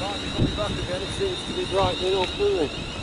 Right, coming back it seems to be brightening up, doesn't it?